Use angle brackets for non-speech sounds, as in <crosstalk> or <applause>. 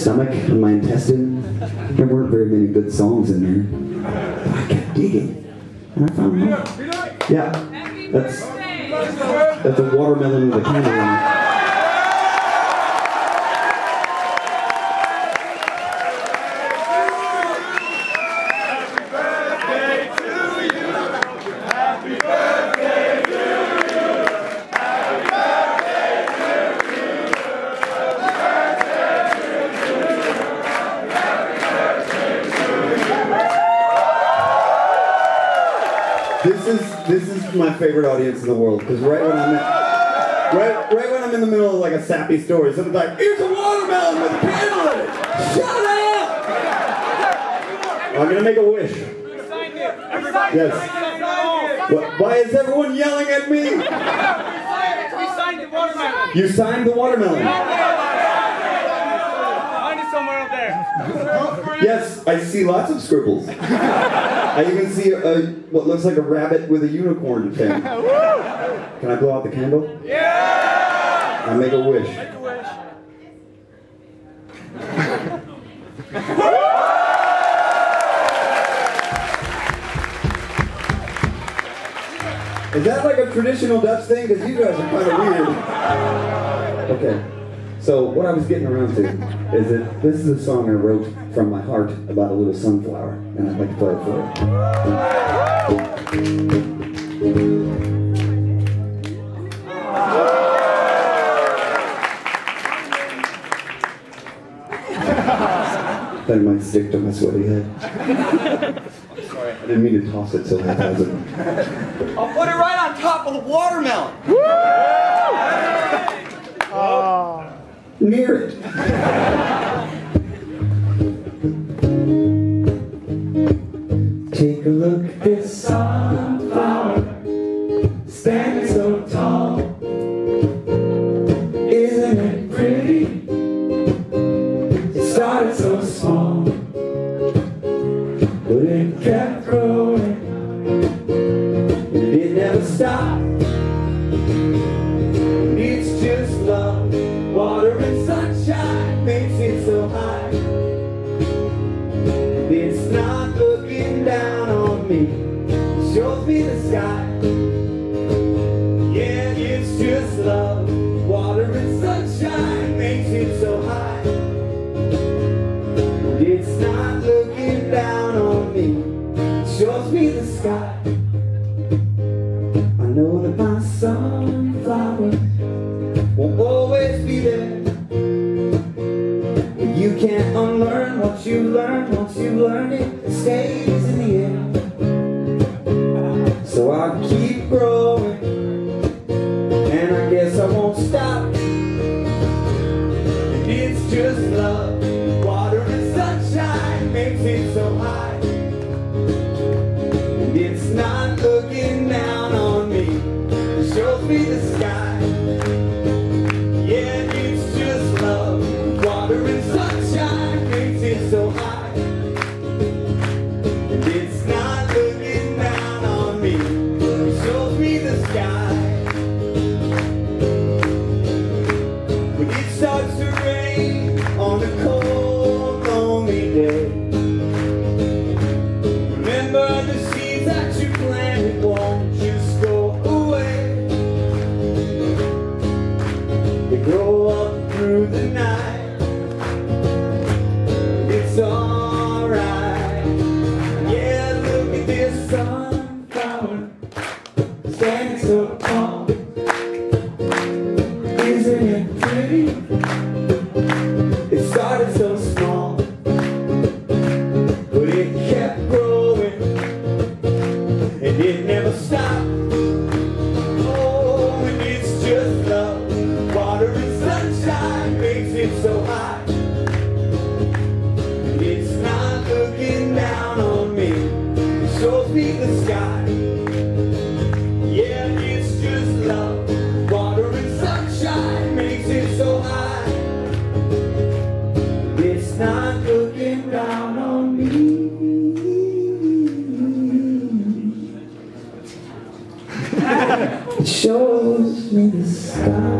stomach and my intestine. There weren't very many good songs in there. But I kept digging. And I found one. Yeah, that's, that's a watermelon with a candle it. This is this is my favorite audience in the world because right when I'm at, right right when I'm in the middle of like a sappy story, someone's like, "Here's a watermelon with a candle in it." Shut up! I'm gonna make a wish. Yes. Wh- Why is everyone yelling at me? We signed the watermelon. You signed the watermelon. Find it somewhere up there. Yes, I see lots of scribbles. I even see a, what looks like a rabbit with a unicorn <laughs> thing. Can I blow out the candle? Yeah! I make a wish. Make a wish. Is that like a traditional Dutch thing? Because you guys are kind of weird. Okay. So what I was getting around to is that this is a song I wrote from my heart about a little sunflower, and I'd like to play it for you. That might stick to my sweaty head. Sorry, I didn't mean to toss it so haphazardly. I'll put it right on top of the watermelon. Near it. Take a look at this sunflower, standing so tall. Isn't it pretty? It started so small, but it kept growing. And it never stopped. It's not looking down on me, it shows me the sky. Yeah, it's just love, water and sunshine makes it so high. It's not looking down on me, it shows me the sky. I know that my sunflower won't always be there. You can't unlearn what you learn. You it, it stays in the air. So I'll keep growing, and I guess I won't stop. It's just love, water and sunshine makes it so high. And it's not The seeds that you won't just go away. They grow up through the night. It's alright. Yeah, look at this sunflower standing so tall. It's so high. It's not looking down on me. It shows me the sky. Yeah, it's just love. Water and sunshine makes it so high. It's not looking down on me. it shows me the sky.